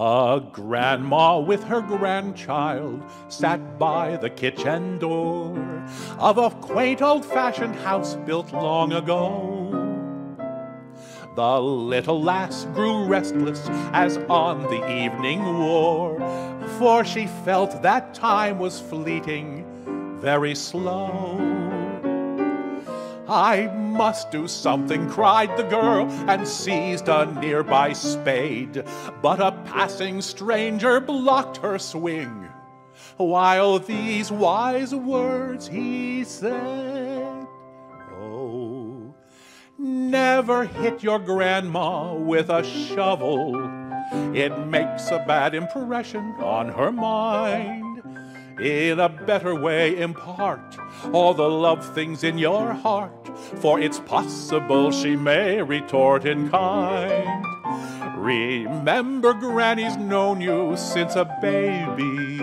A grandma with her grandchild sat by the kitchen door of a quaint old fashioned house built long ago. The little lass grew restless as on the evening wore, for she felt that time was fleeting very slow. I must do something, cried the girl, and seized a nearby spade. But a passing stranger blocked her swing, while these wise words he said. Oh, never hit your grandma with a shovel. It makes a bad impression on her mind in a better way impart all the love things in your heart, for it's possible she may retort in kind. Remember, Granny's known you since a baby,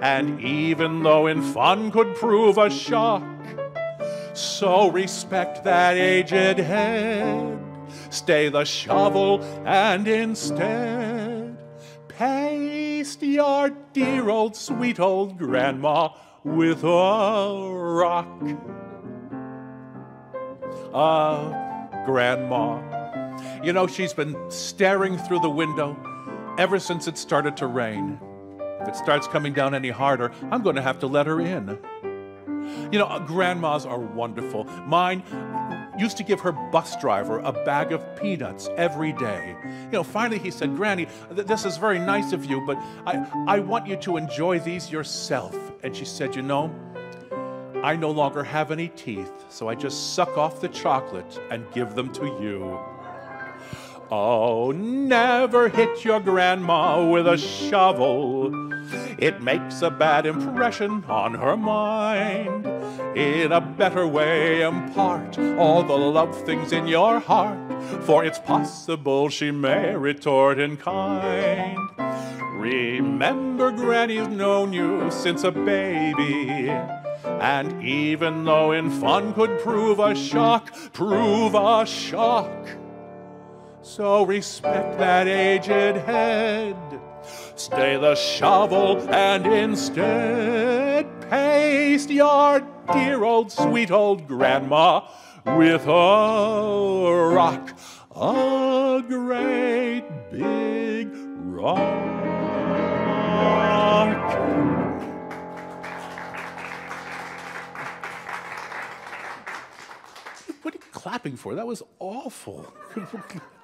and even though in fun could prove a shock, so respect that aged head. Stay the shovel and instead paste your dear old sweet old grandma with a rock. Ah, grandma. You know, she's been staring through the window ever since it started to rain. If it starts coming down any harder, I'm going to have to let her in. You know, grandmas are wonderful. Mine used to give her bus driver a bag of peanuts every day. You know, finally he said, Granny, th- this is very nice of you, but I, I want you to enjoy these yourself. And she said, You know, I no longer have any teeth, so I just suck off the chocolate and give them to you. Oh, never hit your grandma with a shovel. It makes a bad impression on her mind. In a better way, impart all the love things in your heart, for it's possible she may retort in kind. Remember, Granny's known you since a baby. And even though in fun could prove a shock, prove a shock. So respect that aged head. Stay the shovel and instead paste your dear old sweet old grandma with a rock, a great big rock. What are you clapping for? That was awful.